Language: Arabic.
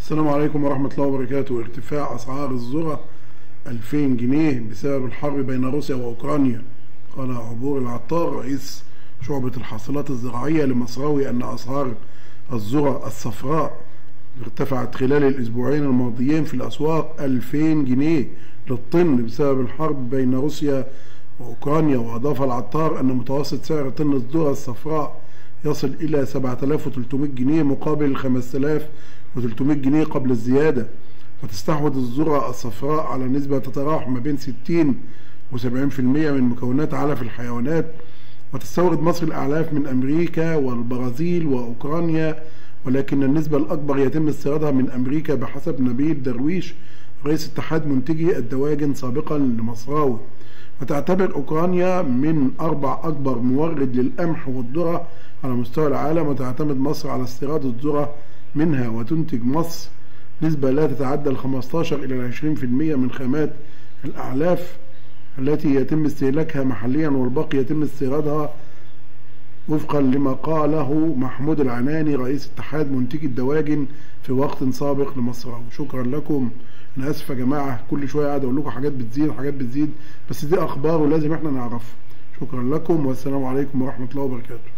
السلام عليكم ورحمة الله وبركاته. ارتفاع أسعار الذرة 2000 جنيه بسبب الحرب بين روسيا وأوكرانيا. قال عبور العطار رئيس شعبة الحاصلات الزراعية لمصراوي أن أسعار الذرة الصفراء ارتفعت خلال الأسبوعين الماضيين في الأسواق 2000 جنيه للطن بسبب الحرب بين روسيا وأوكرانيا. وأضاف العطار أن متوسط سعر طن الذرة الصفراء يصل إلى 7300 جنيه مقابل 5300 جنيه قبل الزيادة وتستحوذ الذرة الصفراء على نسبة تتراوح ما بين 60 و 70% من مكونات علف الحيوانات وتستورد مصر الأعلاف من أمريكا والبرازيل وأوكرانيا ولكن النسبة الأكبر يتم استيرادها من أمريكا بحسب نبيل درويش رئيس اتحاد منتجي الدواجن سابقا لمصراوي. وتعتبر أوكرانيا من أربع أكبر مورد للقمح والذرة على مستوى العالم وتعتمد مصر على استيراد الذرة منها وتنتج مصر نسبة لا تتعدى ال 15 إلى 20% من خامات الأعلاف التي يتم استهلاكها محليا والباقي يتم استيرادها وفقا لما قاله محمود العناني رئيس اتحاد منتجي الدواجن في وقت سابق لمصر شكرا لكم. أنا آسف يا جماعة كل شوية قاعد أقول لكم حاجات بتزيد حاجات بتزيد بس دي أخبار ولازم إحنا نعرفها. شكرا لكم والسلام عليكم ورحمة الله وبركاته.